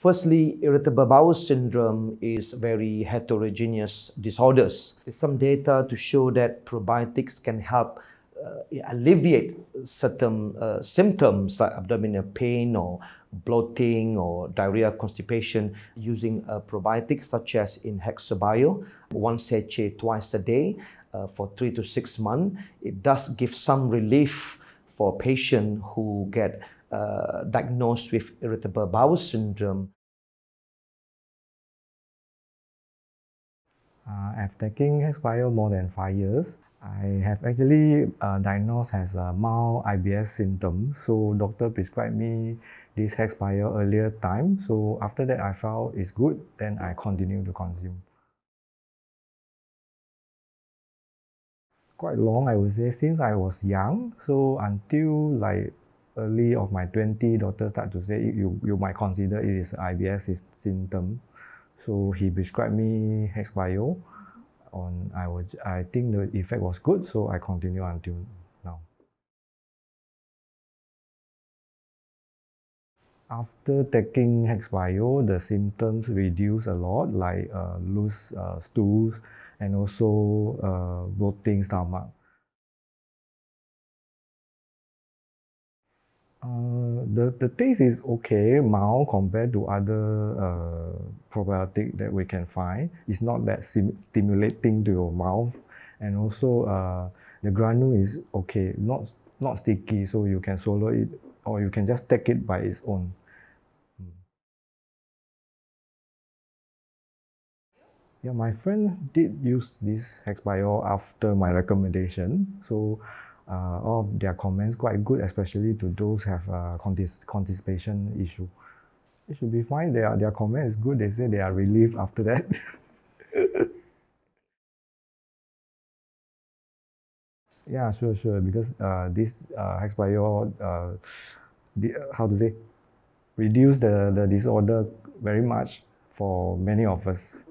Firstly, irritable bowel syndrome is very heterogeneous disorders. There's some data to show that probiotics can help uh, alleviate certain uh, symptoms like abdominal pain or bloating or diarrhea, constipation using a probiotic such as in Hexbio, one sachet twice a day uh, for three to six months. It does give some relief for patients who get uh, diagnosed with irritable bowel syndrome. Uh, I've taken Hexbio more than five years. I have actually uh, diagnosed as a mild IBS symptom. So doctor prescribed me this Hexbio earlier time. So after that I felt it's good, then I continue to consume. Quite long, I would say, since I was young. So until like early of my 20, doctor start to say you, you might consider it is IBS symptom. So he prescribed me Hexbio. On I was I think the effect was good, so I continue until now. After taking Hexbio, the symptoms reduce a lot, like uh, loose uh, stools and also uh, bloating stomach. Uh, the, the taste is okay, mild compared to other uh, probiotic that we can find. It's not that stimulating to your mouth. And also uh, the granule is okay, not, not sticky, so you can swallow it or you can just take it by its own. Yeah, my friend did use this Hexbio after my recommendation. So uh, all of their comments quite good, especially to those have uh, constipation issue. It should be fine. Their, their comment is good. They say they are relieved after that. yeah, sure, sure. Because uh, this uh, Hexbio, uh, the, how to say, reduce the, the disorder very much for many of us.